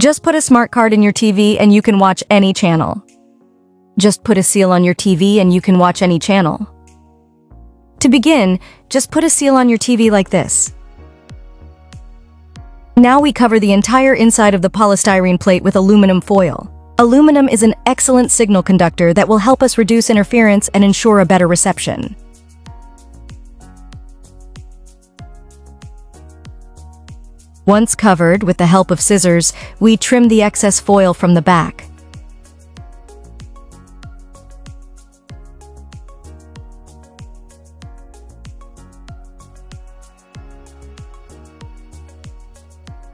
Just put a smart card in your TV and you can watch any channel. Just put a seal on your TV and you can watch any channel. To begin, just put a seal on your TV like this. Now we cover the entire inside of the polystyrene plate with aluminum foil. Aluminum is an excellent signal conductor that will help us reduce interference and ensure a better reception. Once covered with the help of scissors, we trim the excess foil from the back.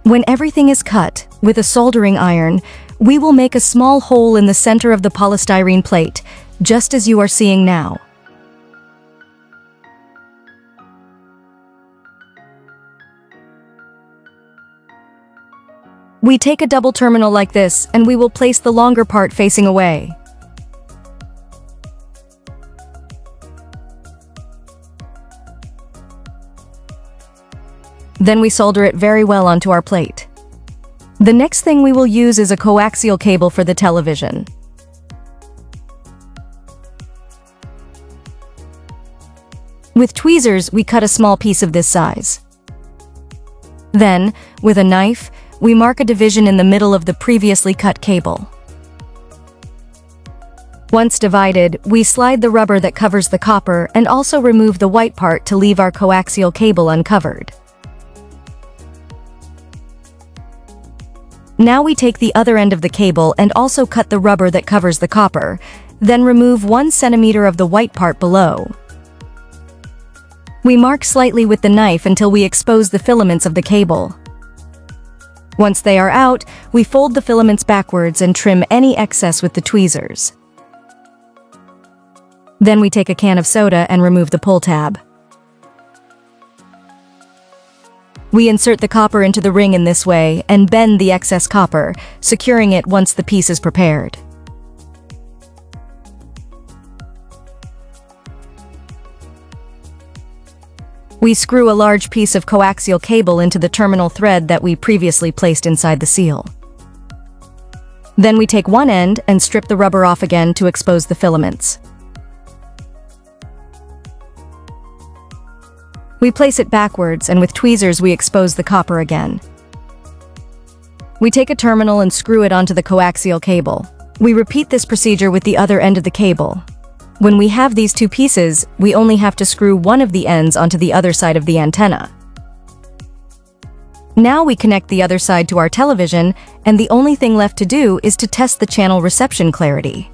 When everything is cut, with a soldering iron, we will make a small hole in the center of the polystyrene plate, just as you are seeing now. We take a double terminal like this, and we will place the longer part facing away. Then we solder it very well onto our plate. The next thing we will use is a coaxial cable for the television. With tweezers, we cut a small piece of this size. Then, with a knife, we mark a division in the middle of the previously cut cable. Once divided, we slide the rubber that covers the copper and also remove the white part to leave our coaxial cable uncovered. Now we take the other end of the cable and also cut the rubber that covers the copper, then remove 1 centimeter of the white part below. We mark slightly with the knife until we expose the filaments of the cable. Once they are out, we fold the filaments backwards and trim any excess with the tweezers. Then we take a can of soda and remove the pull tab. We insert the copper into the ring in this way and bend the excess copper, securing it once the piece is prepared. We screw a large piece of coaxial cable into the terminal thread that we previously placed inside the seal. Then we take one end and strip the rubber off again to expose the filaments. We place it backwards and with tweezers we expose the copper again. We take a terminal and screw it onto the coaxial cable. We repeat this procedure with the other end of the cable, when we have these two pieces, we only have to screw one of the ends onto the other side of the antenna. Now we connect the other side to our television, and the only thing left to do is to test the channel reception clarity.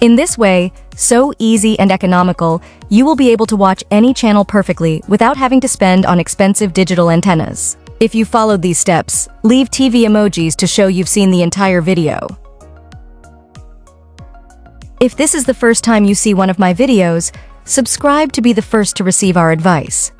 In this way, so easy and economical, you will be able to watch any channel perfectly without having to spend on expensive digital antennas. If you followed these steps, leave TV emojis to show you've seen the entire video. If this is the first time you see one of my videos, subscribe to be the first to receive our advice.